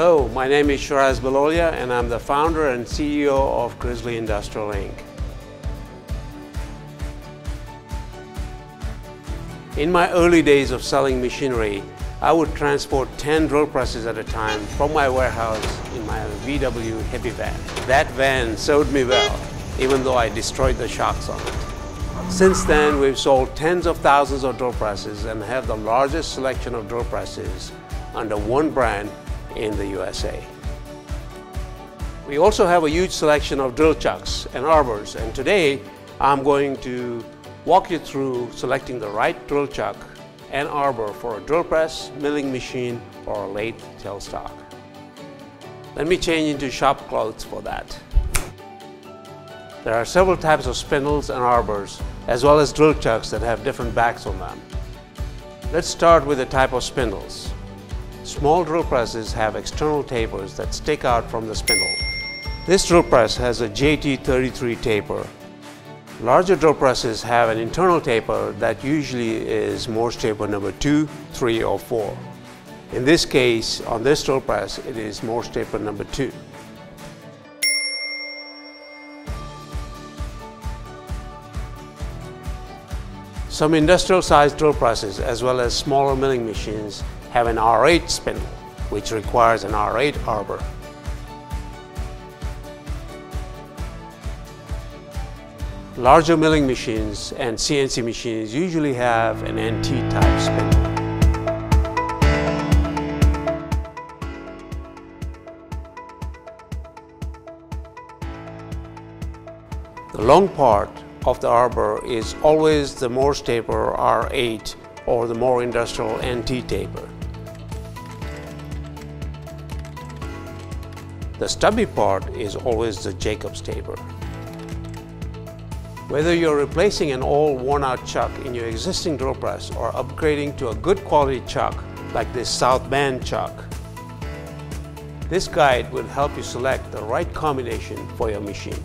Hello, my name is Shiraz Balolia and I'm the founder and CEO of Grizzly Industrial Inc. In my early days of selling machinery, I would transport 10 drill presses at a time from my warehouse in my VW heavy van. That van served me well, even though I destroyed the shocks on it. Since then, we've sold tens of thousands of drill presses and have the largest selection of drill presses under one brand in the USA. We also have a huge selection of drill chucks and arbors, and today I'm going to walk you through selecting the right drill chuck and arbor for a drill press, milling machine, or a lathe tailstock. Let me change into shop clothes for that. There are several types of spindles and arbors, as well as drill chucks that have different backs on them. Let's start with the type of spindles. Small drill presses have external tapers that stick out from the spindle. This drill press has a JT33 taper Larger drill presses have an internal taper that usually is Morse taper number 2, 3 or 4. In this case, on this drill press, it is Morse taper number 2. Some industrial sized drill presses as well as smaller milling machines have an R8 spindle, which requires an R8 arbor. Larger milling machines and CNC machines usually have an NT type spindle. The long part of the arbor is always the Morse taper R8 or the more industrial NT taper. The stubby part is always the Jacobs taper. Whether you're replacing an old worn-out chuck in your existing drill press or upgrading to a good quality chuck like this South Bend chuck, this guide will help you select the right combination for your machine.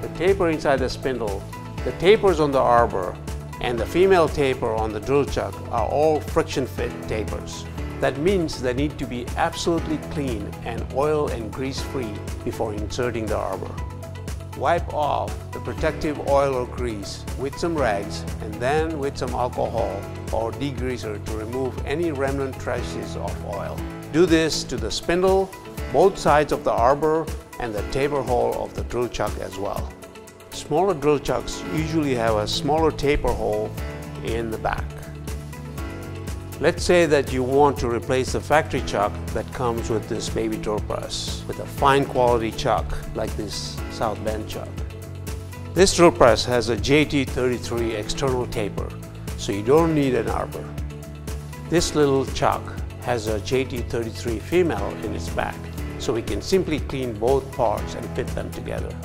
The taper inside the spindle, the tapers on the arbor, and the female taper on the drill chuck are all friction fit tapers. That means they need to be absolutely clean and oil and grease free before inserting the arbor. Wipe off the protective oil or grease with some rags and then with some alcohol or degreaser to remove any remnant traces of oil. Do this to the spindle, both sides of the arbor and the taper hole of the drill chuck as well. Smaller drill chucks usually have a smaller taper hole in the back. Let's say that you want to replace the factory chuck that comes with this baby drill press with a fine quality chuck like this South Bend chuck. This drill press has a JT33 external taper, so you don't need an arbor. This little chuck has a JT33 female in its back, so we can simply clean both parts and fit them together.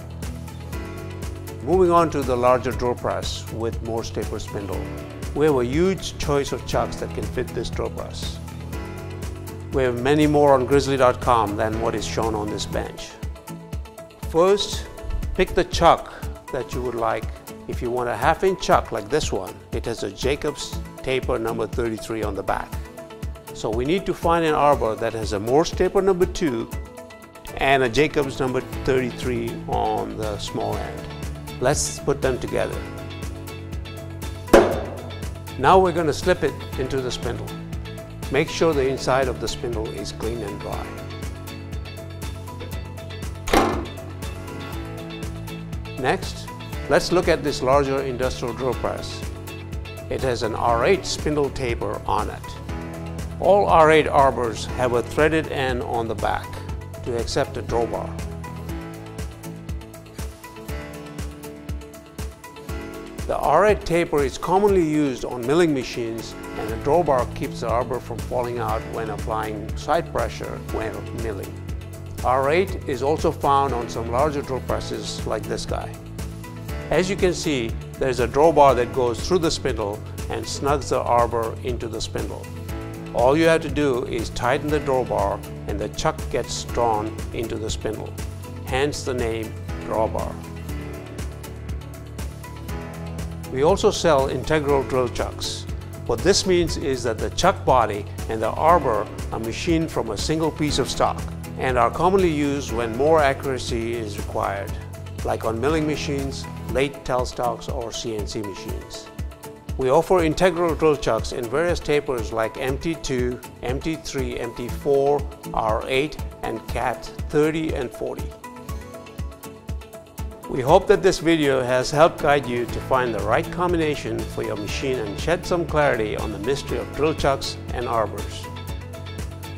Moving on to the larger drill press with Morse taper spindle. We have a huge choice of chucks that can fit this drill press. We have many more on grizzly.com than what is shown on this bench. First, pick the chuck that you would like. If you want a half inch chuck like this one, it has a Jacobs taper number 33 on the back. So we need to find an arbor that has a Morse taper number 2 and a Jacobs number 33 on the small end. Let's put them together. Now we're going to slip it into the spindle. Make sure the inside of the spindle is clean and dry. Next, let's look at this larger industrial drill press. It has an R8 spindle taper on it. All R8 arbors have a threaded end on the back to accept a drawbar. The R8 taper is commonly used on milling machines and the drawbar keeps the arbor from falling out when applying side pressure when milling. R8 is also found on some larger drill presses like this guy. As you can see, there's a drawbar that goes through the spindle and snugs the arbor into the spindle. All you have to do is tighten the drawbar and the chuck gets drawn into the spindle, hence the name drawbar. We also sell integral drill chucks. What this means is that the chuck body and the arbor are machined from a single piece of stock and are commonly used when more accuracy is required, like on milling machines, lathe tailstocks, or CNC machines. We offer integral drill chucks in various tapers like MT2, MT3, MT4, R8, and CAT 30 and 40. We hope that this video has helped guide you to find the right combination for your machine and shed some clarity on the mystery of drill chucks and arbors.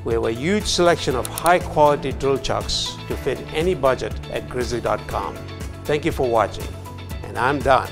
We have a huge selection of high quality drill chucks to fit any budget at grizzly.com. Thank you for watching and I'm done.